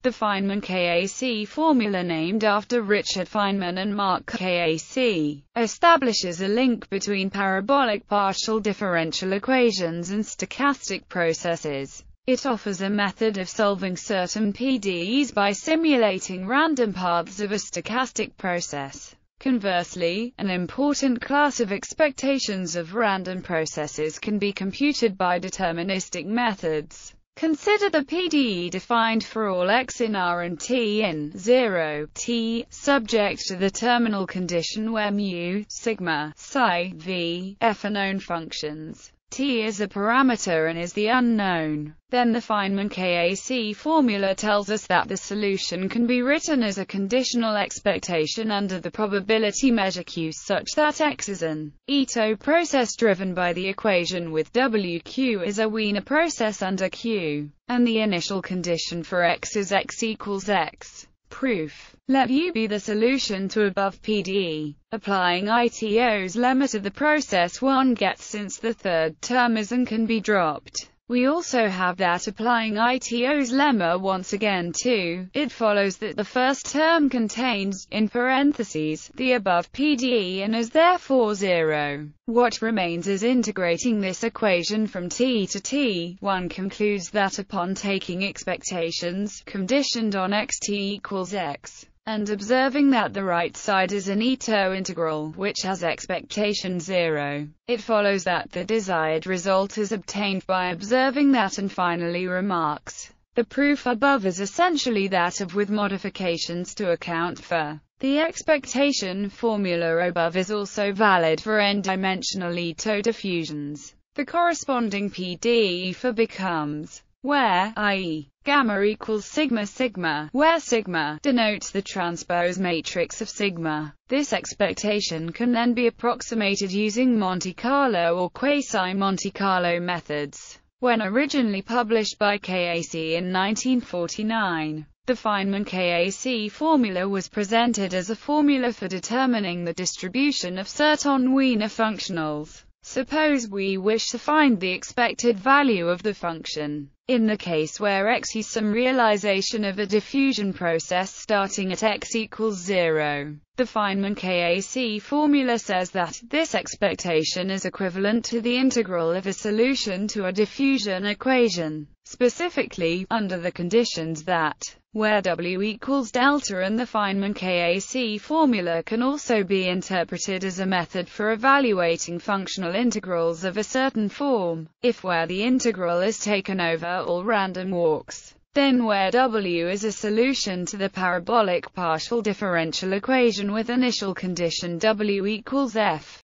The Feynman Kac formula named after Richard Feynman and Mark Kac establishes a link between parabolic partial differential equations and stochastic processes. It offers a method of solving certain PDEs by simulating random paths of a stochastic process. Conversely, an important class of expectations of random processes can be computed by deterministic methods. Consider the PDE defined for all x in R and T in 0 t, subject to the terminal condition where mu, sigma, psi, v, f are known functions t is a parameter and is the unknown. Then the Feynman Kac formula tells us that the solution can be written as a conditional expectation under the probability measure Q such that X is an Ito process driven by the equation with WQ is a Wiener process under Q, and the initial condition for X is X equals X. Proof. Let U be the solution to above PDE. Applying Ito's lemma to the process one gets since the third term is and can be dropped. We also have that applying Ito's lemma once again too, it follows that the first term contains, in parentheses, the above PDE and is therefore zero. What remains is integrating this equation from t to t. One concludes that upon taking expectations, conditioned on xt equals x, and observing that the right side is an Ito integral, which has expectation zero. It follows that the desired result is obtained by observing that and finally remarks. The proof above is essentially that of with modifications to account for. The expectation formula above is also valid for n-dimensional Ito diffusions. The corresponding PDE for becomes where, i.e., gamma equals sigma sigma, where sigma denotes the transpose matrix of sigma. This expectation can then be approximated using Monte Carlo or quasi-Monte Carlo methods. When originally published by Kac in 1949, the Feynman Kac formula was presented as a formula for determining the distribution of certain Wiener functionals. Suppose we wish to find the expected value of the function. In the case where x is some realization of a diffusion process starting at x equals 0, the Feynman Kac formula says that this expectation is equivalent to the integral of a solution to a diffusion equation, specifically, under the conditions that where W equals delta and the Feynman Kac formula can also be interpreted as a method for evaluating functional integrals of a certain form, if where the integral is taken over all random walks. Then where W is a solution to the parabolic partial differential equation with initial condition W equals F.